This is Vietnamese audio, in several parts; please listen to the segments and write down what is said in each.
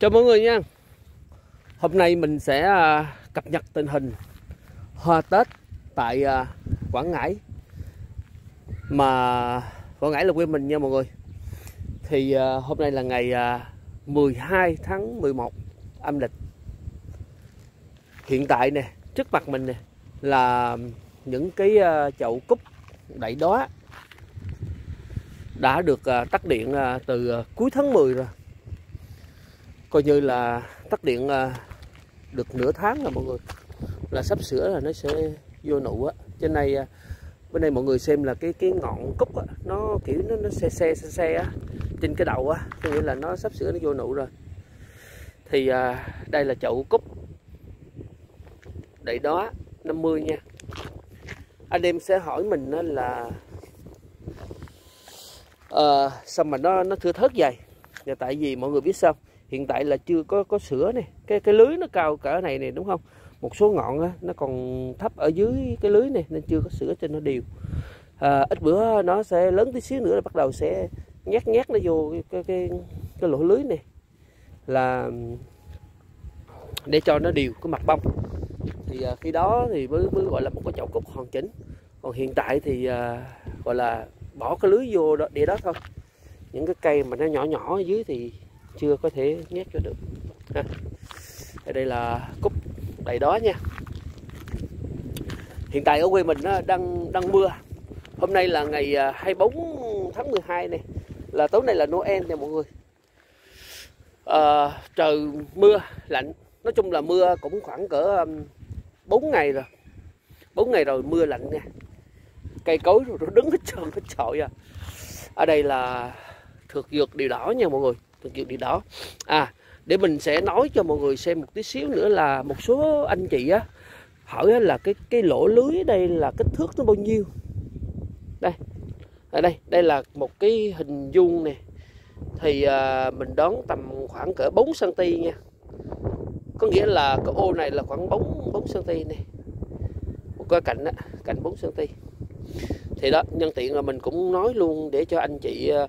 Chào mọi người nha. Hôm nay mình sẽ à, cập nhật tình hình hoa Tết tại à, Quảng Ngãi. Mà Quảng Ngãi là quê mình nha mọi người. Thì à, hôm nay là ngày 12 tháng 11 âm lịch. Hiện tại nè, trước mặt mình nè là những cái chậu cúc đẩy đó đã được tắt điện từ cuối tháng 10 rồi coi như là tắt điện à, được nửa tháng là mọi người. Là sắp sửa là nó sẽ vô nụ á. Trên này à, bên đây mọi người xem là cái cái ngọn cúc á, nó kiểu nó nó xe xe xe xe á trên cái đầu á có nghĩa là nó sắp sửa nó vô nụ rồi. Thì à, đây là chậu cúc đậy đó 50 nha. Anh em sẽ hỏi mình là à, sao mà nó nó thưa thớt vậy? Và tại vì mọi người biết sao? Hiện tại là chưa có có sữa này cái cái lưới nó cao cỡ này này đúng không? Một số ngọn á, nó còn thấp ở dưới cái lưới này nên chưa có sữa cho nó đều. À, ít bữa nó sẽ lớn tí xíu nữa là bắt đầu sẽ nhát nhát nó vô cái cái, cái, cái lỗ lưới này là để cho nó đều cái mặt bông. Thì à, khi đó thì mới, mới gọi là một cái chậu cúc hoàn chỉnh. Còn hiện tại thì à, gọi là bỏ cái lưới vô đó, để đó thôi. Những cái cây mà nó nhỏ nhỏ ở dưới thì chưa có thể nhét cho được. Ha. đây là cúc đầy đó nha. Hiện tại ở quê mình nó đang đang mưa. Hôm nay là ngày à, 24 tháng 12 này. Là tối nay là Noel nè mọi người. À, trời mưa lạnh. Nói chung là mưa cũng khoảng cỡ um, 4 ngày rồi. 4 ngày rồi mưa lạnh nha. Cây cối rồi nó đứng hết trơn hết trọi à. Ở đây là thực dược điều đỏ nha mọi người thực dược điều đó. À để mình sẽ nói cho mọi người xem một tí xíu nữa là một số anh chị á hỏi là cái cái lỗ lưới đây là kích thước nó bao nhiêu? Đây ở đây đây là một cái hình vuông nè. Thì à, mình đón tầm khoảng cỡ 4 cm nha. Có nghĩa là cái ô này là khoảng 4 4 cm này một cái cạnh cạnh 4 cm thì đó nhân tiện là mình cũng nói luôn để cho anh chị à,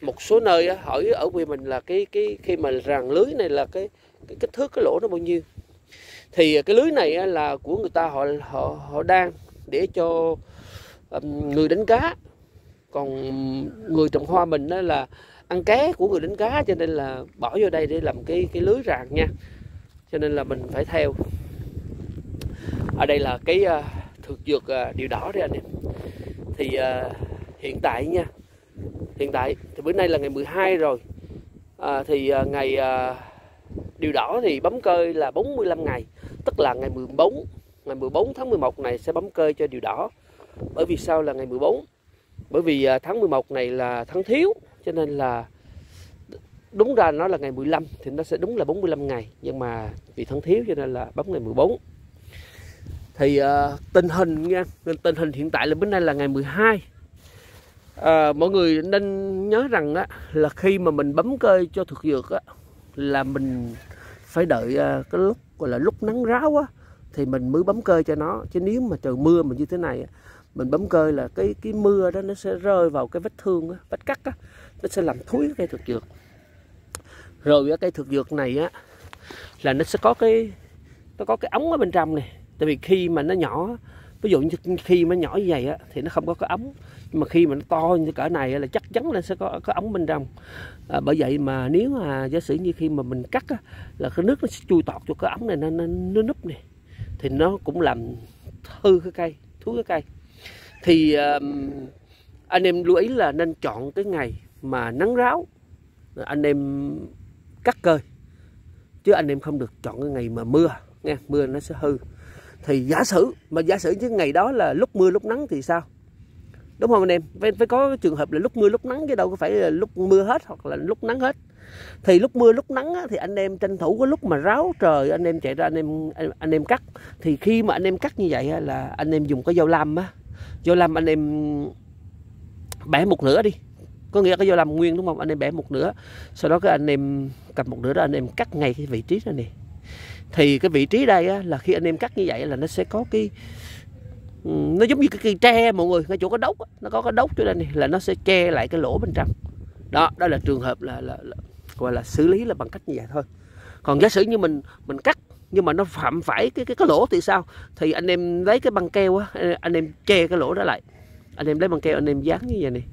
một số nơi hỏi ở quê mình là cái cái khi mà ràng lưới này là cái cái kích thước cái lỗ nó bao nhiêu. Thì cái lưới này là của người ta họ họ họ đang để cho người đánh cá. Còn người trồng hoa mình đó là ăn ké của người đánh cá cho nên là bỏ vô đây để làm cái cái lưới ràng nha. Cho nên là mình phải theo. Ở đây là cái à, uh, thực dược uh, điều đỏ đấy anh em. Thì uh, hiện tại nha hiện tại. Thì bữa nay là ngày 12 rồi. À, thì à, ngày à, điều đỏ thì bấm cơi là 45 ngày. Tức là ngày 14 ngày 14 tháng 11 này sẽ bấm cơi cho điều đỏ. Bởi vì sao là ngày 14 bởi vì à, tháng 11 này là tháng thiếu cho nên là đúng ra nó là ngày 15 thì nó sẽ đúng là 45 ngày. Nhưng mà vì tháng thiếu cho nên là bấm ngày 14 thì uh, tình hình nha tình hình hiện tại là bữa nay là ngày 12 à, mọi người nên nhớ rằng á, là khi mà mình bấm cơi cho thực dược á, là mình phải đợi à, cái lúc gọi là lúc nắng ráo á, thì mình mới bấm cơi cho nó. Chứ nếu mà trời mưa mình như thế này mình bấm cơi là cái cái mưa đó nó sẽ rơi vào cái vết thương á, vết cắt á, nó sẽ làm thúi cây thực dược. Rồi cái cây thực dược này á là nó sẽ có cái nó có cái ống ở bên trong này tại vì khi mà nó nhỏ ví dụ như khi mà nhỏ như vậy á thì nó không có cái ống mà khi mà nó to như cỡ này là chắc chắn là sẽ có có ống bên trong. À, bởi vậy mà nếu mà giả sử như khi mà mình cắt á, là cái nước nó sẽ chui tọt cho cái ống này nó, nó, nó núp này thì nó cũng làm hư cái cây thúi cái cây. Thì um, anh em lưu ý là nên chọn cái ngày mà nắng ráo. Anh em cắt cơi. Chứ anh em không được chọn cái ngày mà mưa nghe mưa nó sẽ hư. Thì giả sử mà giả sử như ngày đó là lúc mưa lúc nắng thì sao? Đúng không anh em? Phải, phải có trường hợp là lúc mưa lúc nắng chứ đâu có phải là lúc mưa hết hoặc là lúc nắng hết. Thì lúc mưa lúc nắng á, thì anh em tranh thủ cái lúc mà ráo trời anh em chạy ra anh em anh, anh em cắt. Thì khi mà anh em cắt như vậy á, là anh em dùng cái dao lam á. Dao lam anh em bẻ một nửa đi. Có nghĩa cái dao lam nguyên đúng không? Anh em bẻ một nửa. Sau đó cái anh em cầm một nửa đó anh em cắt ngay cái vị trí đó nè. Thì cái vị trí đây á, là khi anh em cắt như vậy là nó sẽ có cái Ừ, nó giống như cái cây tre mọi người ngay chỗ có đốc nó có cái đốc chỗ đây này là nó sẽ che lại cái lỗ bên trong. Đó đó là trường hợp là, là, là gọi là xử lý là bằng cách như vậy thôi. Còn giả sử như mình mình cắt nhưng mà nó phạm phải cái cái cái lỗ thì sao? Thì anh em lấy cái băng keo á anh em che cái lỗ đó lại. Anh em lấy băng keo anh em dán như vậy này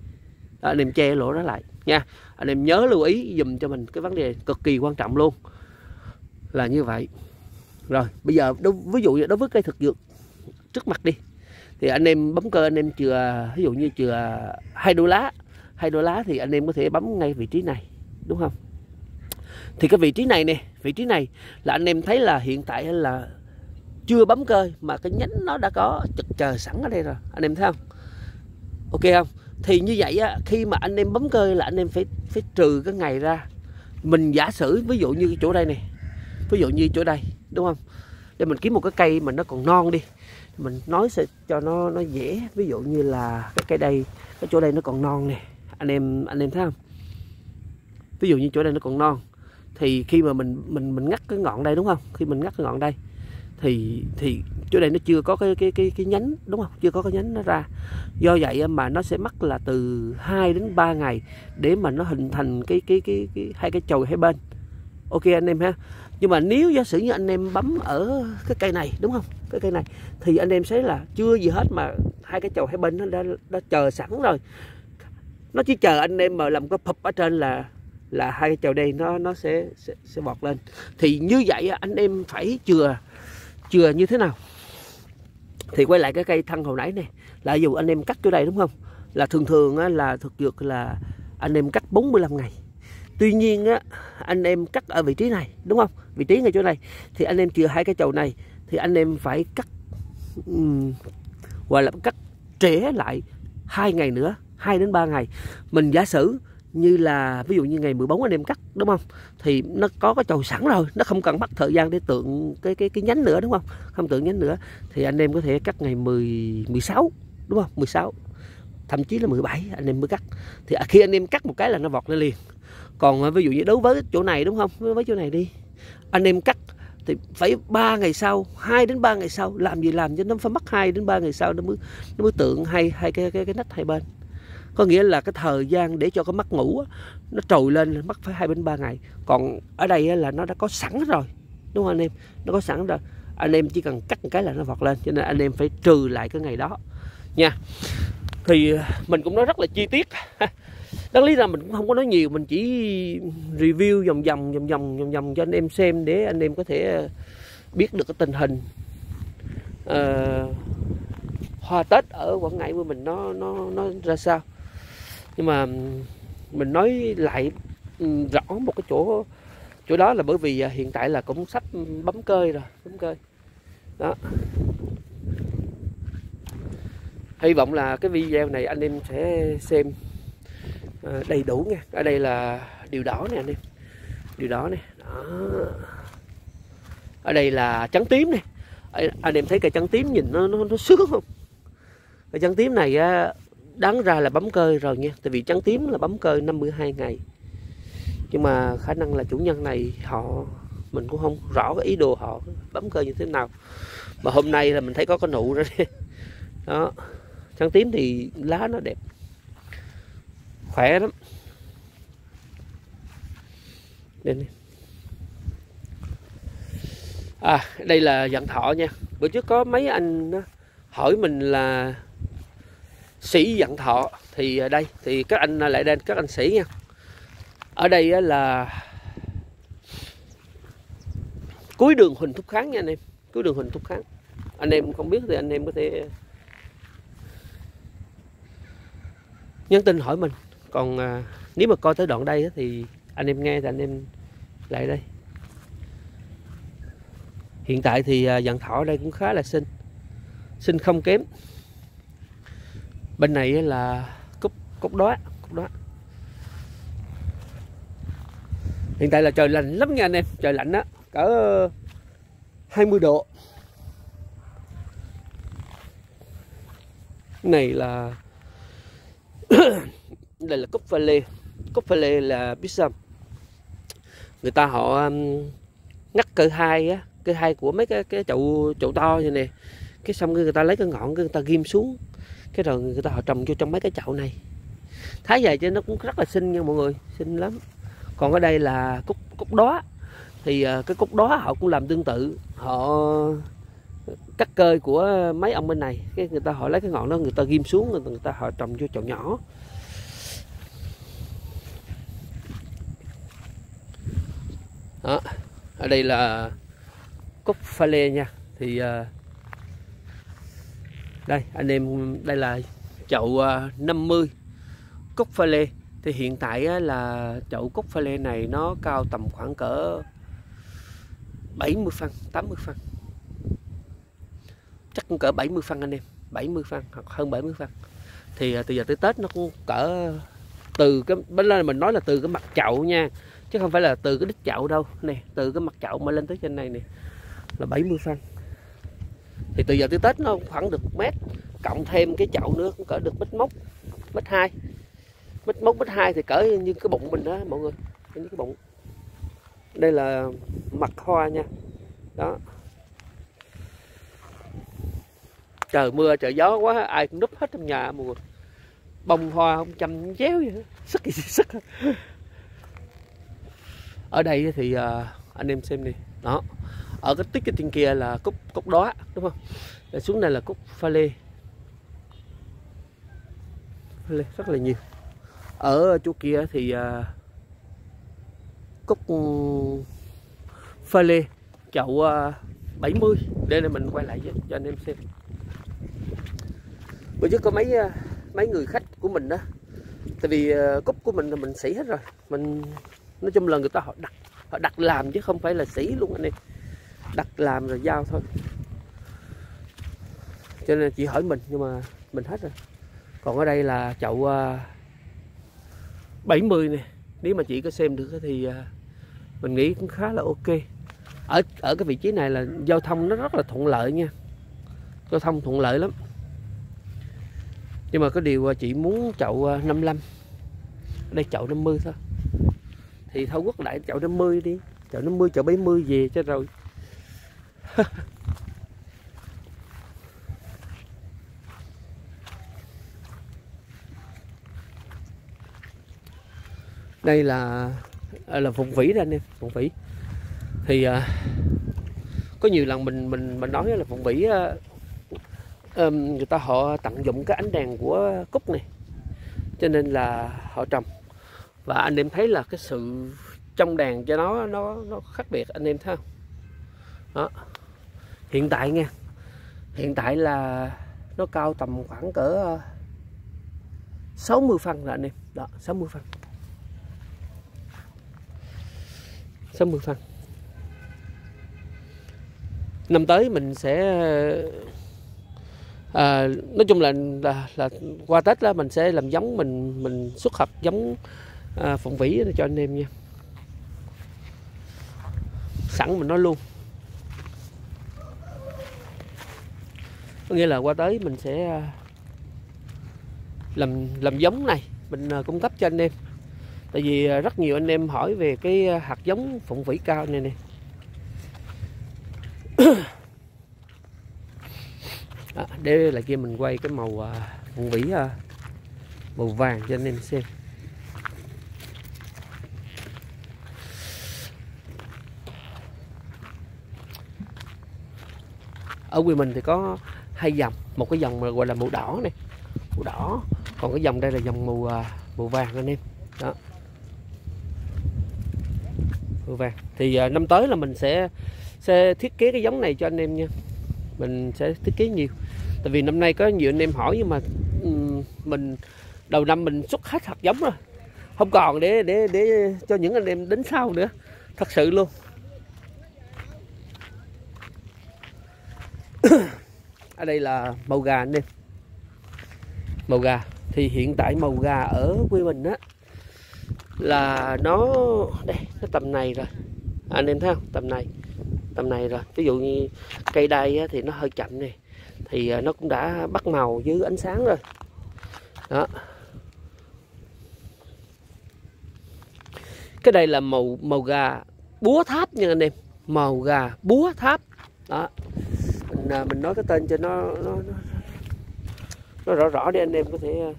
anh em che lỗ đó lại nha. Anh em nhớ lưu ý dùm cho mình cái vấn đề cực kỳ quan trọng luôn. Là như vậy. Rồi bây giờ đối, ví dụ như đối với cây thực dược trước mặt đi thì anh em bấm cơ, anh em chừa, ví dụ như chừa hai đô lá, hai đô lá thì anh em có thể bấm ngay vị trí này, đúng không? Thì cái vị trí này nè, vị trí này là anh em thấy là hiện tại là chưa bấm cơ mà cái nhánh nó đã có chực chờ sẵn ở đây rồi, anh em thấy không? Ok không? Thì như vậy á, khi mà anh em bấm cơ là anh em phải phải trừ cái ngày ra. Mình giả sử ví dụ như chỗ đây này ví dụ như chỗ đây, đúng không? Để mình kiếm một cái cây mà nó còn non đi mình nói sẽ cho nó nó dễ. Ví dụ như là cái cây đây cái chỗ đây nó còn non nè. Anh em anh em thấy không? Ví dụ như chỗ đây nó còn non. Thì khi mà mình mình mình ngắt cái ngọn đây đúng không? Khi mình ngắt cái ngọn đây thì thì chỗ đây nó chưa có cái cái cái cái nhánh đúng không? Chưa có cái nhánh nó ra. Do vậy mà nó sẽ mất là từ 2 đến 3 ngày để mà nó hình thành cái cái cái, cái hai cái chồi hai bên. Ok anh em ha? Nhưng mà nếu giả sử như anh em bấm ở cái cây này đúng không? Cái cây này thì anh em thấy là chưa gì hết mà hai cái chầu hai bên nó đã, đã chờ sẵn rồi. Nó chỉ chờ anh em mà làm cái phập ở trên là là hai cái chầu đây nó nó sẽ sẽ, sẽ bọt lên. Thì như vậy anh em phải chừa chừa như thế nào? Thì quay lại cái cây thân hồi nãy này là dù anh em cắt chỗ đây đúng không? Là thường thường là thực dược là anh em cắt 45 ngày tuy nhiên á anh em cắt ở vị trí này đúng không? Vị trí ngay chỗ này. Thì anh em chừa hai cái chậu này thì anh em phải cắt um, gọi là cắt trễ lại hai ngày nữa 2 đến 3 ngày. Mình giả sử như là ví dụ như ngày 14 anh em cắt đúng không? Thì nó có cái chầu sẵn rồi nó không cần mất thời gian để tượng cái cái cái nhánh nữa đúng không? Không tượng nhánh nữa. Thì anh em có thể cắt ngày 10 16 đúng không? 16 thậm chí là 17 anh em mới cắt. Thì khi anh em cắt một cái là nó vọt lên liền còn ờ, ví dụ như đối với chỗ này, đúng không? Với chỗ này đi. Anh em cắt thì phải 3 ngày sau 2 đến 3 ngày sau. Làm gì làm cho nó phải mất 2 đến 3 ngày sau nó mới nó mới tượng hai hai cái cái cái nách hai bên. Có nghĩa là cái thời gian để cho cái mắt ngủ nó trồi lên mất phải hai đến ba ngày. Còn ở đây là nó đã có sẵn rồi, đúng không anh em? Nó có sẵn rồi. Anh em chỉ cần cắt một cái là nó vọt lên, cho nên anh em phải trừ lại cái ngày đó. Nha. Thì ờ, mình cũng nói rất là chi tiết. đáng lý ra mình cũng không có nói nhiều mình chỉ review vòng vòng vòng vòng vòng vòng cho anh em xem để anh em có thể ờ, biết được cái tình hình. Uh, hoa tết ở quảng ngãi của mình nó nó nó ra sao? Nhưng mà mình nói lại rõ một cái chỗ chỗ đó là bởi vì ờ, hiện tại là cũng sắp bấm cơi rồi bấm cơi. Đó. Hy vọng là cái video này anh em sẽ xem. Ờ, đầy đủ nha. Ở đây là điều đỏ nè anh em. Điều đỏ nè. Đó. ở đây là trắng tím nè. Anh em thấy cây trắng tím nhìn nó nó, nó sướng không? Cây trắng tím này đáng ra là bấm cơ rồi nha. Tại vì trắng tím là bấm cơ 52 ngày. Nhưng mà khả năng là chủ nhân này họ mình cũng không rõ cái ý đồ họ bấm cơ như thế nào. Mà hôm nay là mình thấy có cái nụ rồi đó. Trắng tím thì lá nó đẹp khỏe lắm. Đây này. à đây là dạng thọ nha. Bữa trước có mấy anh hỏi mình là sĩ dạng thọ, thì à, đây, thì các anh à, lại đây các anh sĩ nha. Ở đây là cuối đường Huỳnh Thúc Kháng nha anh em, cuối đường Huỳnh Thúc Kháng. Anh em không biết thì anh em có thể nhắn tin hỏi mình còn à, nếu mà coi tới đoạn đây thì anh em nghe thì anh em lại đây. Hiện tại thì à, dặn thọ ở đây cũng khá là xinh. Xinh không kém. Bên này là cúc cúc đóa cúc đóa hiện tại là trời lạnh lắm nha anh em trời lạnh á cỡ 20 độ. Này là đây là cúc pha lê cúc pha lê là biết sao người ta họ um, ngắt cỡ hai á cỡ hai của mấy cái cái chậu chậu to như này, cái xong người ta lấy cái ngọn người ta ghim xuống. Cái rồi người ta họ trồng vô trong mấy cái chậu này. Thái dài cho nó cũng rất là xinh nha mọi người xinh lắm. Còn ở đây là cúc cúc đó. Thì ờ, cái cúc đó họ cũng làm tương tự. Họ cắt cơi của mấy ông bên này. Cái người ta họ lấy cái ngọn đó người ta ghim xuống người ta, người ta họ trồng cho chậu nhỏ. Đó ở đây là cúc pha lê nha. Thì uh, đây anh em đây là chậu uh, 50 cúc pha lê. Thì hiện tại là chậu cúc pha lê này nó cao tầm khoảng cỡ 70 phân 80 phân. Chắc cũng cỡ 70 phân anh em 70 phân hoặc hơn 70 phân. Thì à, từ giờ tới Tết nó cũng cỡ từ cái bên lên mình nói là từ cái mặt chậu nha chứ không phải là từ cái đít chậu đâu. Nè, từ cái mặt chậu mà lên tới trên này nè, là 70 phân. Thì từ giờ tới Tết nó khoảng được mét, cộng thêm cái chậu nữa, cũng cỡ được mít mốc mít hai. Mít mốc mít hai thì cỡ như cái bụng mình đó, mọi người. Như cái bụng. Đây là mặt hoa nha. Đó. Trời mưa, trời gió quá, ai cũng núp hết trong nhà, mọi người. Bông hoa không chăm chéo vậy sức gì sức ở đây thì uh, anh em xem đi đó. Ở cái tích cái trên kia là cúc cúc đó đúng không? Để xuống này là cúc pha lê. Pha lê rất là nhiều. Ở chỗ kia thì ờ, uh, cúc ừ, pha lê chậu uh, 70 đây là mình quay lại cho anh em xem. Bữa trước có mấy ờ, mấy người khách của mình đó. Tại vì cúc của mình là mình xỉ hết rồi. Mình nói chung là người ta họ đặt họ đặt làm chứ không phải là xỉ luôn anh em. Đặt làm rồi giao thôi. Cho nên chị hỏi mình nhưng mà mình hết rồi. Còn ở đây là chậu à, uh, 70 nè. Nếu mà chị có xem được thì uh, mình nghĩ cũng khá là ok. Ở ở cái vị trí này là giao thông nó rất là thuận lợi nha. Giao thông thuận lợi lắm. Nhưng mà có điều à, chị muốn chậu 55 ở đây chậu 50 thôi thì thôi quốc lại chậu 50 đi. Chậu 50 chậu 70 về cho rồi. Đây là à, là phụng vĩ đó anh em phụng vĩ. Thì à, có nhiều lần mình mình mình nói là phụng vĩ à, um, người ta họ tận dụng cái ánh đèn của cúc này. Cho nên là họ trồng và anh em thấy là cái sự trong đèn cho nó nó nó khác biệt anh em thấy không? Đó. Hiện tại nha hiện tại là nó cao tầm khoảng cỡ ờ, 60 phân là anh em. Đó 60 phân. 60 phân. Năm tới mình sẽ à, nói chung là, là là qua tết đó mình sẽ làm giống mình mình xuất hợp giống à, phụng vĩ cho anh em nha. Sẵn mình nói luôn. Có nghĩa là qua tới mình sẽ à, làm làm giống này. Mình à, cung cấp cho anh em. Tại vì à, rất nhiều anh em hỏi về cái hạt giống phụng vĩ cao này nè. Đó, để là kia mình quay cái màu phụng vĩ màu vàng cho anh em xem. Ở quê mình thì có hai dòng, một cái dòng mà gọi là màu đỏ này, màu đỏ. Còn cái dòng đây là dòng màu à, màu vàng anh em. Đó. Màu vàng. Thì à, năm tới là mình sẽ sẽ thiết kế cái giống này cho anh em nha. Mình sẽ thiết kế nhiều. Tại vì năm nay có nhiều anh em hỏi nhưng mà mình, đầu năm mình xuất hết hạt giống rồi. Không còn để để để cho những anh em đến sau nữa. Thật sự luôn. Ở đây là màu gà anh em. Màu gà. Thì hiện tại màu gà ở quê mình á là nó đây nó tầm này rồi. À, anh em thấy không? Tầm này. Tầm này rồi. Ví dụ như cây đay á, thì nó hơi chậm này thì à, nó cũng đã bắt màu dưới ánh sáng rồi. Đó. Cái đây là màu màu gà búa tháp nha anh em. Màu gà búa tháp. Đó mình à, mình nói cái tên cho nó nó nó, nó rõ rõ để anh em có thể à,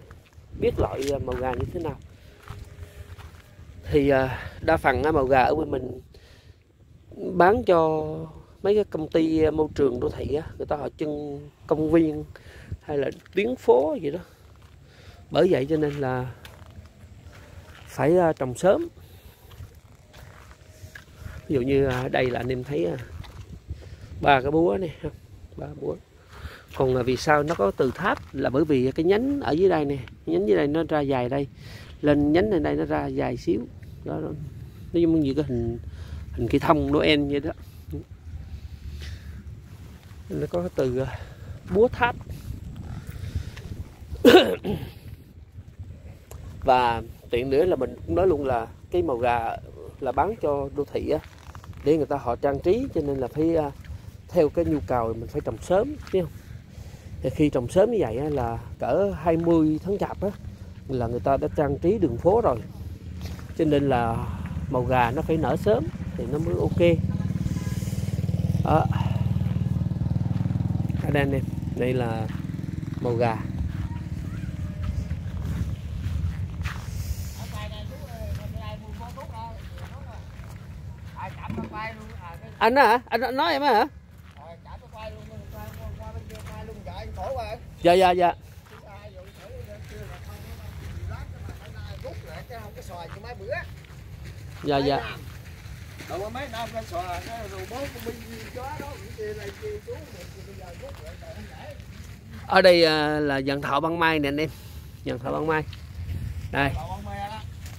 biết loại à, màu gà như thế nào. Thì đa phần màu gà ở bên mình bán cho mấy cái công ty môi trường đô thị người ta họ trưng công viên hay là tuyến phố gì đó. Bởi vậy cho nên là phải trồng sớm. Ví dụ như đây là anh em thấy ba cái búa này ba bốn. Còn à, vì sao nó có từ tháp? Là bởi vì cái nhánh ở dưới đây nè nhánh dưới đây nó ra dài đây. Lên nhánh này đây nó ra dài xíu. Đó, đó. nó giống như cái hình hình cây thông Noel vậy đó. Nó có từ à, búa tháp. Và tiện nữa là mình cũng nói luôn là cái màu gà là bán cho đô thị á để người ta họ trang trí cho nên là phải à, theo cái nhu cầu mình phải trồng sớm chứ không? Thì khi trồng sớm như vậy là cỡ 20 tháng chạp á, là người ta đã trang trí đường phố rồi. Cho nên là màu gà nó phải nở sớm thì nó mới ok. Đó. ở đây anh em, đây là màu gà. Anh hả? Anh nói em hả? Dạ dạ dạ. Dạ dạ. Mấy năm xòa cái rồi bố chó đó kia này kia chú bây giờ rút lại ở đây à, là dàn thọ băng mai nè anh em. Dàn thọ băng mai. Đây.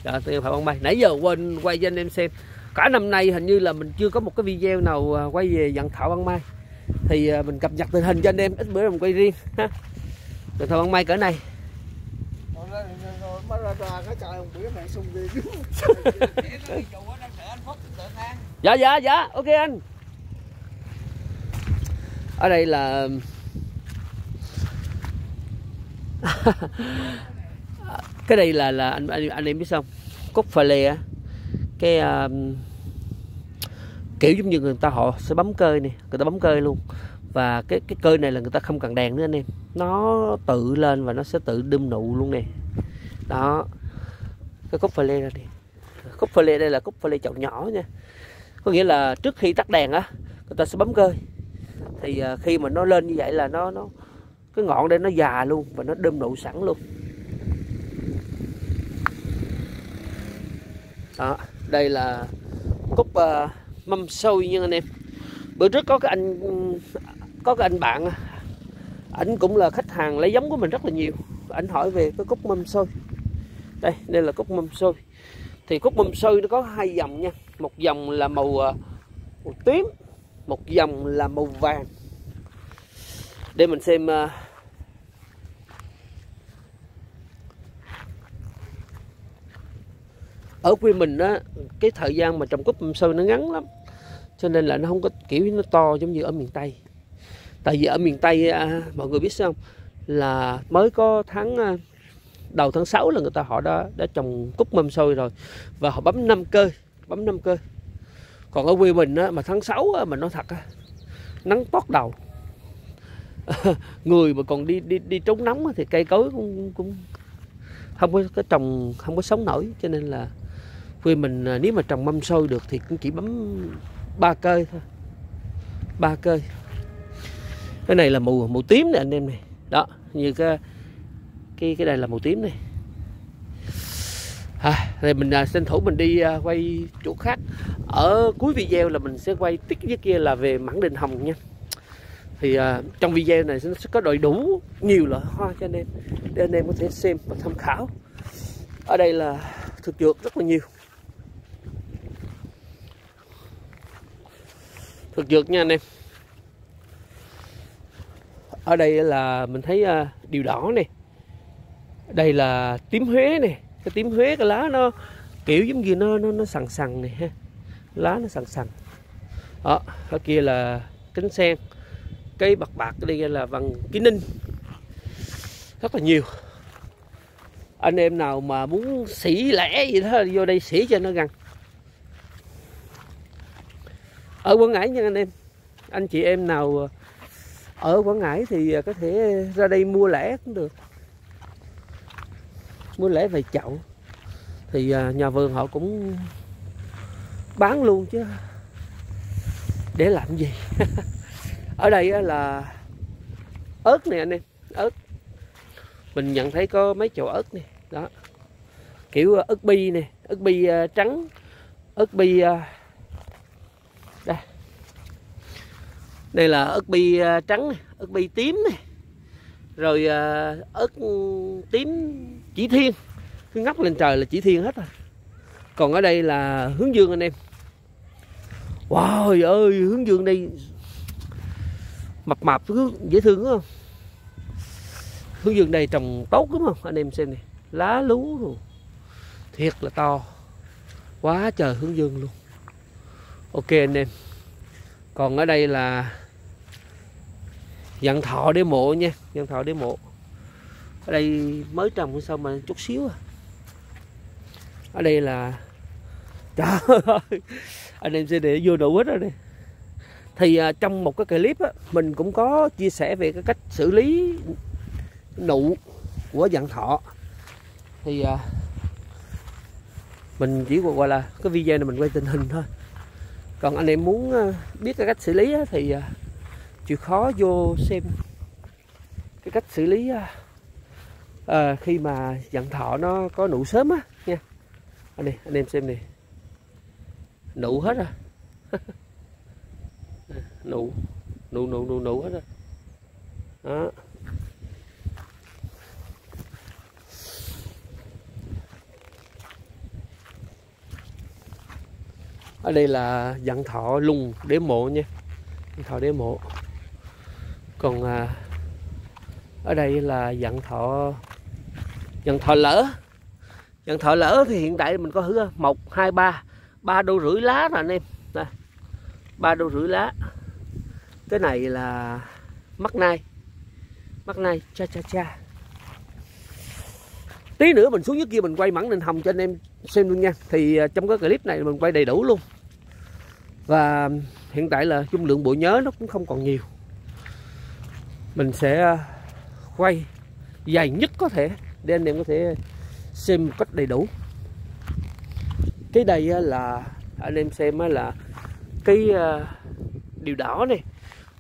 Dạ tôi thọ băng mai. Nãy giờ quên quay cho anh em xem. Cả năm nay hình như là mình chưa có một cái video nào à, quay về dàn thọ băng mai. Thì à, mình cập nhật tình hình cho anh em. Ít bữa mình quay riêng, ha dàn thọ băng mai cỡ này. Dạ dạ dạ ok anh. Ở đây là cái đây là là anh anh, anh em biết không? Cúc pha lê á. Cái uh, kiểu giống như người ta họ sẽ bấm cơi nè người ta bấm cơi luôn. Và cái cái cơi này là người ta không cần đèn nữa anh em nó tự lên và nó sẽ tự đâm nụ luôn nè. Đó. Cái cúc pha lê ra đi. Cúc pha lê đây là cúc pha lê chậu nhỏ nha. Có nghĩa là trước khi tắt đèn á người ta sẽ bấm cơi thì à, khi mà nó lên như vậy là nó nó cái ngọn đây nó già luôn và nó đâm nụ sẵn luôn. Đó. Đây là cúc uh, à, mâm xôi nha anh em. Bữa trước có cái anh có cái anh bạn ảnh cũng là khách hàng lấy giống của mình rất là nhiều. Ảnh hỏi về cái cúc mâm xôi. Đây đây là cúc mâm xôi. Thì cúc mâm xôi nó có hai dòng nha. Một dòng là màu, ờ, màu tím một dòng là màu vàng. Để mình xem uh, ở quê mình á cái thời gian mà trồng cúc mâm xôi nó ngắn lắm. Cho nên là nó không có kiểu nó to giống như ở miền tây tại vì ở miền tây à, mọi người biết sao không? Là mới có tháng à, đầu tháng 6 là người ta họ đã đã trồng cúc mâm xôi rồi. Và họ bấm năm cơ bấm năm cơ. Còn ở quê mình á, mà tháng 6 á, mà nói thật á, nắng tót đầu. Người mà còn đi đi đi trốn nóng thì cây cối cũng cũng không có cái trồng không có sống nổi. Cho nên là quê mình à, nếu mà trồng mâm xôi được thì cũng chỉ bấm ba cơi thôi. Ba cơi cái này là màu màu tím này anh em này. Đó như cái cái cái đây là màu tím này. À, thì mình à, tranh thủ mình đi à, quay chỗ khác. Ở cuối video là mình sẽ quay tích với kia là về mảng đình hồng nha. Thì à, trong video này nó sẽ có đầy đủ nhiều loại hoa cho anh em để anh em có thể xem và tham khảo. Ở đây là thực dược rất là nhiều. Thực dược nha anh em ở đây là mình thấy uh, điều đỏ này đây là tím huế này cái tím huế cái lá nó kiểu giống như nó nó nó sần sần này ha. Lá nó sần sần đó ở kia là cánh sen. Cây bạc bạc đây là vàng ký ninh. Rất là nhiều. Anh em nào mà muốn xỉ lẻ gì đó vô đây xỉ cho nó gần ở quảng ngãi nha anh em. Anh chị em nào ở quảng ngãi thì à, có thể ra đây mua lẻ cũng được. Mua lẻ về chậu. Thì à, nhà vườn họ cũng bán luôn chứ để làm gì? Ở đây là ớt nè anh em, ớt. Mình nhận thấy có mấy chậu ớt nè, đó. Kiểu à, ớt bi nè, ớt bi trắng, ớt bi uh, đây đây là ớt bi à, trắng này, ớt bi tím này. Rồi à, ớt tím chỉ thiên. Cứ ngóc lên trời là chỉ thiên hết rồi. Còn ở đây là hướng dương anh em. Wow ơi hướng dương đây mập mập dễ thương đúng không? Hướng dương đây trồng tốt đúng không? Anh em xem này lá lú rồi. Thiệt là to. Quá trời hướng dương luôn. Ok anh em. Còn ở đây là dặn thọ để mộ nha dặn thọ để mộ. Ở đây mới trồng sao mà chút xíu à? Ở đây là trời ơi anh em sẽ để vô đủ hết rồi nè. Thì à, trong một cái clip á, mình cũng có chia sẻ về cái cách xử lý nụ của dặn thọ. Thì à, mình chỉ gọi là cái video này mình quay tình hình thôi. Còn anh em muốn à, biết cái cách xử lý á, thì à, chịu khó vô xem cái cách xử lý à, à, khi mà dặn thọ nó có nụ sớm á nha. Anh này anh em xem nè nụ hết rồi. Nụ nụ nụ nụ nụ hết rồi. Đó. Ở đây là dặn thọ lùng để mộ nha. Dặn thọ để mộ còn à, ở đây là dặn thọ dặn thọ lỡ. Dặn thọ lỡ thì hiện tại mình có hứa một hai ba ba đô rưỡi lá rồi anh em. Đây ba đô rưỡi lá. Cái này là mắt nai. Mắt nai cha cha cha. Tí nữa mình xuống dưới kia mình quay mẳng nền hồng cho anh em xem luôn nha. Thì à, trong cái clip này mình quay đầy đủ luôn. Và hiện tại là dung lượng bộ nhớ nó cũng không còn nhiều mình sẽ à, quay dài nhất có thể để anh em có thể xem một cách đầy đủ. Cái đây là anh em xem là cái à, điều đỏ này.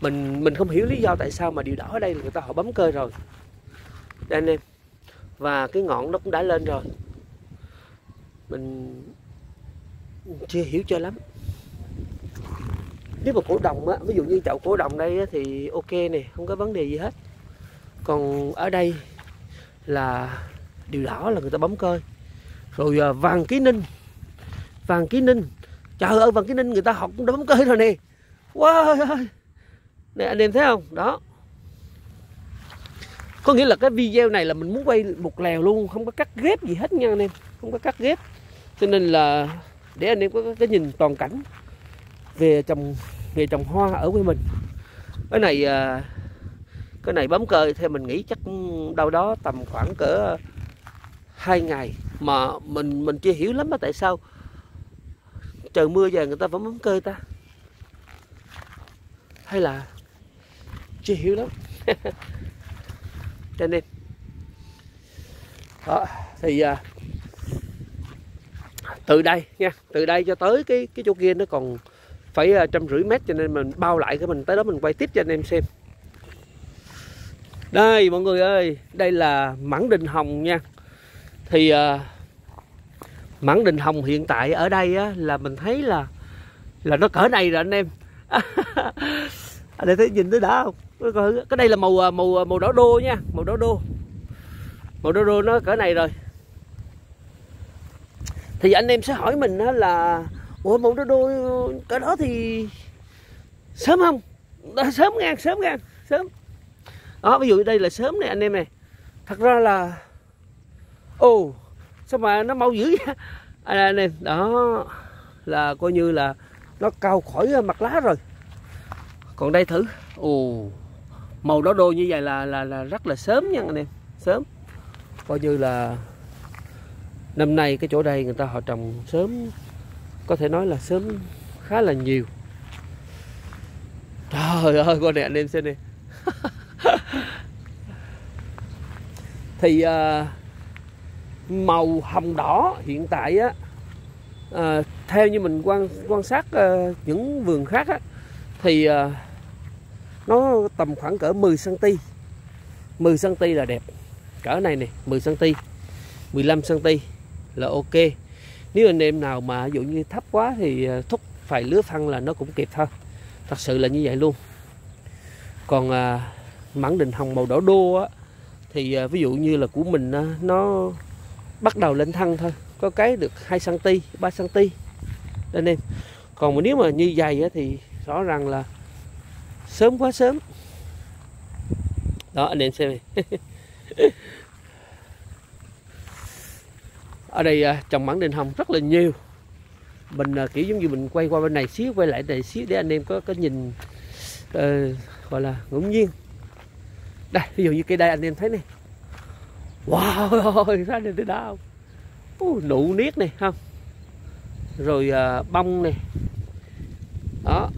Mình mình không hiểu lý do tại sao mà điều đỏ ở đây là người ta họ bấm cơ rồi. Đây anh em. Và cái ngọn nó cũng đã lên rồi. Mình chưa hiểu cho lắm nếu mà cổ đồng á ví dụ như chậu cổ đồng đây á, thì ok nè không có vấn đề gì hết. Còn ở đây là điều đỏ là người ta bấm cơi rồi à, vàng ký ninh. Vàng ký ninh. Trời ơi vàng ký ninh người ta học cũng đã bấm cơi rồi nè. Wow. Nè anh em thấy không? Đó. Có nghĩa là cái video này là mình muốn quay một lèo luôn không có cắt ghép gì hết nha anh em. Không có cắt ghép. Cho nên là để anh em có cái nhìn toàn cảnh về trồng nghề trồng hoa ở quê mình. Cái này à, cái này bấm cơ theo mình nghĩ chắc đâu đó tầm khoảng cỡ hai ngày mà mình mình chưa hiểu lắm á tại sao trời mưa giờ người ta vẫn bấm cơ ta? Hay là chưa hiểu lắm. Cho nên đó thì à, từ đây nha từ đây cho tới cái cái chỗ kia nó còn phải ờ, trăm rưỡi mét cho nên mình bao lại cái mình tới đó mình quay tiếp cho anh em xem. Đây mọi người ơi đây là mãng đình hồng nha. Thì ờ, uh, mãng đình hồng hiện tại ở đây á, là mình thấy là là nó cỡ này rồi anh em. Anh em thấy nhìn thấy đã không? Cái đây là màu ờ, màu màu đỏ đô nha màu đỏ đô. Màu đỏ đô nó cỡ này rồi. Thì anh em sẽ hỏi mình á, là ủa màu đỏ đôi, cái đó thì sớm không? Sớm ngang sớm ngang sớm. Đó ví dụ đây là sớm này anh em này. Thật ra là ồ sao mà nó mau dữ vậy? À, anh em đó là coi như là nó cao khỏi ờ, mặt lá rồi. Còn đây thử. Ồ màu đỏ đôi như vậy là là là rất là sớm nha anh em. Sớm. Coi như là năm nay cái chỗ đây người ta họ trồng sớm có thể nói là sớm khá là nhiều. Trời ơi con này anh em xem đi. Thì à, màu hồng đỏ hiện tại á à, theo như mình quan quan sát à, những vườn khác á, thì à, nó tầm khoảng cỡ 10 cm 10 cm là đẹp. Cỡ này này 10 cm 15 cm là ok nếu anh em nào mà ví dụ như thấp quá thì ờ, thúc phải lứa phân là nó cũng kịp thôi. Thật sự là như vậy luôn. Còn à, mảng đình hồng màu đỏ đô á thì à, ví dụ như là của mình à, nó bắt đầu lên thân thôi. Có cái được 2 cm 3 cm anh em. Còn mà nếu mà như vậy á, thì rõ ràng là sớm quá sớm. Đó anh em xem này. ở đây à, trồng mãng đền hồng rất là nhiều. Mình à, kiểu giống như mình quay qua bên này xíu quay lại này xíu để anh em có có nhìn uh, gọi là ngẫu nhiên. Đây ví dụ như cây đây anh em thấy này. Wow ra đây tới đâu uh, nụ niết này không rồi uh, bông này. Đó.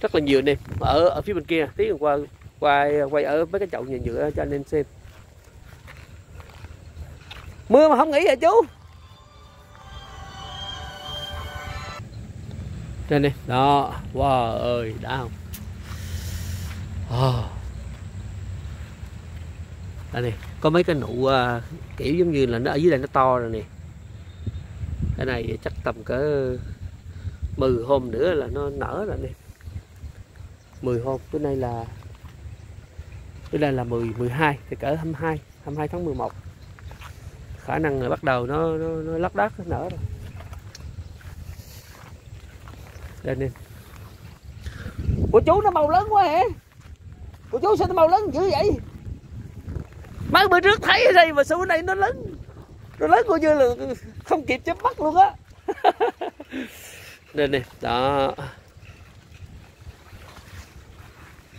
Rất là nhiều anh em. Ở ở phía bên kia tí qua quay quay ở mấy cái chậu nhựa nhựa cho anh em xem mưa mà không nghỉ vậy chú? Đây đi. Đó wow ơi đã không? Oh. đây này, có mấy cái nụ uh, kiểu giống như là nó ở dưới đây nó to rồi nè. Cái này chắc tầm cỡ 10 hôm nữa là nó nở rồi nè. 10 hôm bữa nay là bữa nay là 10 12 thì cỡ 22 22 tháng 11 khả năng là bắt đầu nó nó, nó lắc đắc nó nở rồi. Đây nè của chú nó màu lớn quá hả? Của chú sao nó màu lớn dữ vậy? Mấy bữa trước thấy ở đây mà sao bữa nay nó lớn? Nó lớn coi như là không kịp chớp mắt luôn á. Đây nè đó.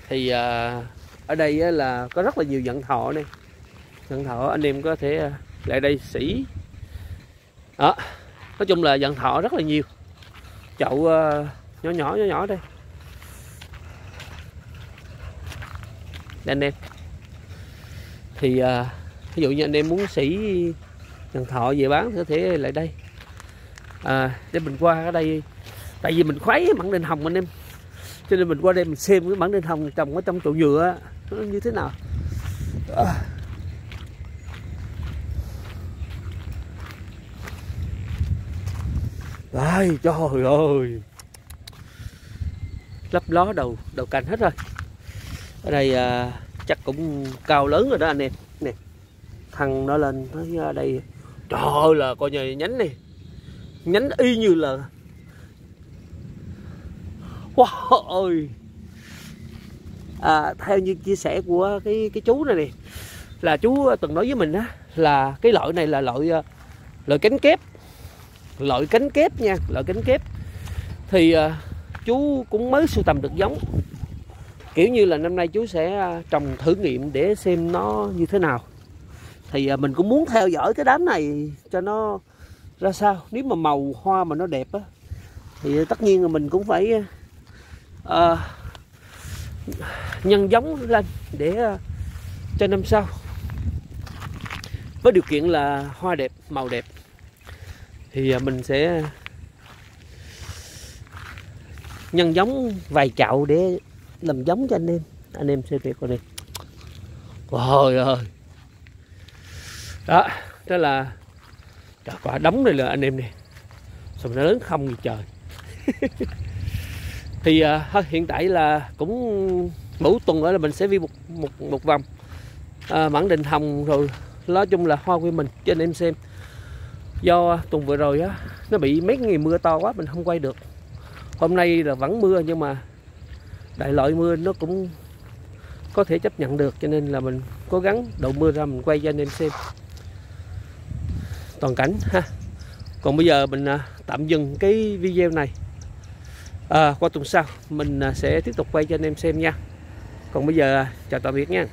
Thì à, ở đây á, là có rất là nhiều vận thọ này. Vận thọ anh em có thể à, lại đây sỉ đó nói chung là dần thọ rất là nhiều. Chậu uh, nhỏ nhỏ nhỏ nhỏ đây. Đây anh em thì ờ, uh, ví dụ như anh em muốn sỉ dần thọ về bán thì có thể lại đây. À, để mình qua ở đây. Tại vì mình khoái mặn đền hồng anh em. Cho nên mình qua đây mình xem cái mảng đền hồng trồng ở trong trụ nhựa nó như thế nào. À. ai trời ơi. Lấp ló đầu đầu cành hết rồi. Ở đây à, chắc cũng cao lớn rồi đó anh em. Nè thằng nó lên tới à, đây. Trời ơi là coi như nhánh này nhánh y như là wow ơi. À, theo như chia sẻ của cái cái chú này này là chú từng nói với mình á là cái loại này là loại à, loại cánh kép loại cánh kép nha loại cánh kép. Thì uh, chú cũng mới sưu tầm được giống. Kiểu như là năm nay chú sẽ à, trồng thử nghiệm để xem nó như thế nào. Thì uh, mình cũng muốn theo dõi cái đám này cho nó ra sao. Nếu mà màu hoa mà nó đẹp á thì tất nhiên là mình cũng phải uh, nhân giống lên để uh, cho năm sau. Với điều kiện là hoa đẹp màu đẹp thì à, mình sẽ nhân giống vài chậu để làm giống cho anh em. Anh em xem việc con này. Trời ơi. Đó đó là trời, quả đóng này là anh em nè. Xong nó lớn không gì trời? Thì uh, hiện tại là cũng mỗi tuần nữa là mình sẽ vi một một một vòng. À, mãn đình hồng rồi nói chung là hoa của mình cho anh em xem do tuần vừa rồi á nó bị mấy ngày mưa to quá mình không quay được. Hôm nay là vẫn mưa nhưng mà đại loại mưa nó cũng có thể chấp nhận được cho nên là mình cố gắng đậu mưa ra mình quay cho anh em xem. Toàn cảnh ha. Còn bây giờ mình à, tạm dừng cái video này. À, qua tuần sau mình à, sẽ tiếp tục quay cho anh em xem nha. Còn bây giờ à, chào tạm biệt nha.